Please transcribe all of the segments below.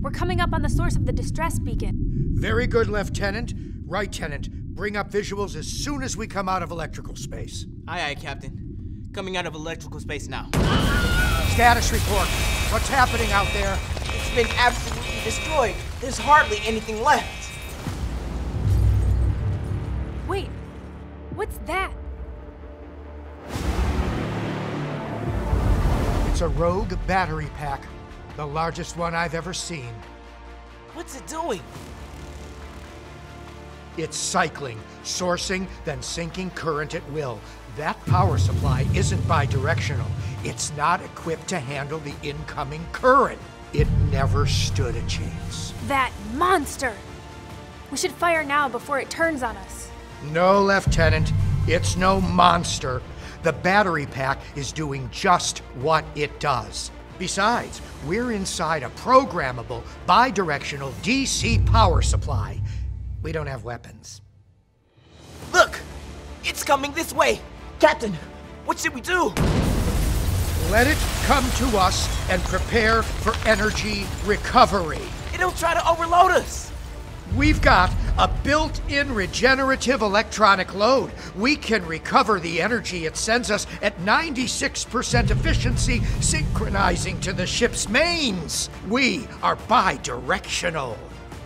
We're coming up on the source of the distress beacon. Very good, Lieutenant. Right, Tenant. Bring up visuals as soon as we come out of Elektro space. Aye, aye, Captain. Coming out of Elektro space now. Status report. What's happening out there? It's been absolutely destroyed. There's hardly anything left. Wait, what's that? It's a rogue battery pack. The largest one I've ever seen. What's it doing? It's cycling, sourcing, then sinking current at will. That power supply isn't bidirectional. It's not equipped to handle the incoming current. It never stood a chance. That monster! We should fire now before it turns on us. No, Lieutenant. It's no monster. The battery pack is doing just what it does. Besides, we're inside a programmable, bidirectional DC power supply. We don't have weapons. Look! It's coming this way! Captain, what should we do? Let it come to us and prepare for energy recovery. It'll try to overload us! We've got a built in regenerative electronic load. We can recover the energy it sends us at 96% efficiency, synchronizing to the ship's mains. We are bidirectional.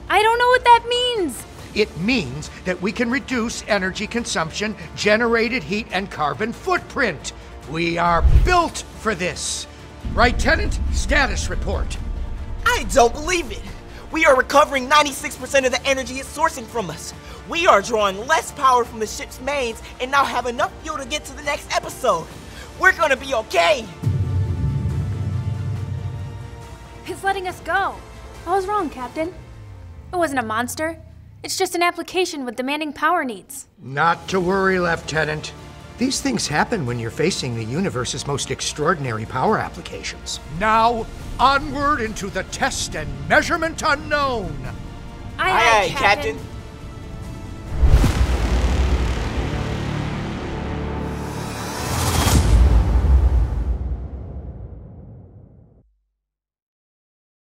I don't know what that means! It means that we can reduce energy consumption, generated heat, and carbon footprint. We are built for this. Right, Tenant? Status report. I don't believe it! We are recovering 96% of the energy it's sourcing from us. We are drawing less power from the ship's mains and now have enough fuel to get to the next episode. We're gonna be okay! It's letting us go. I was wrong, Captain. It wasn't a monster. It's just an application with demanding power needs. Not to worry, Lieutenant. These things happen when you're facing the universe's most extraordinary power applications. Now, onward into the test and measurement unknown. Aye, Aye, aye, Captain.